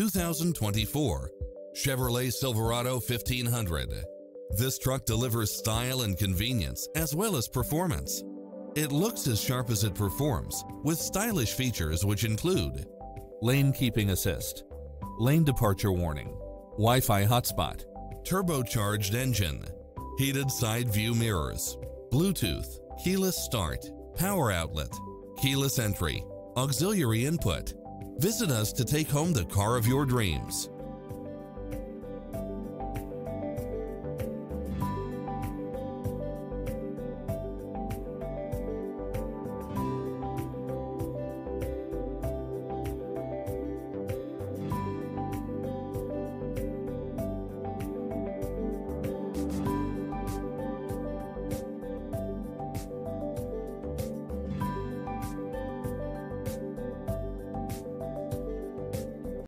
2024 Chevrolet Silverado 1500. This truck delivers style and convenience as well as performance. It looks as sharp as it performs with stylish features which include lane keeping assist, lane departure warning, Wi-Fi hotspot, turbocharged engine, heated side view mirrors, Bluetooth, keyless start, power outlet, keyless entry, auxiliary input. Visit us to take home the car of your dreams.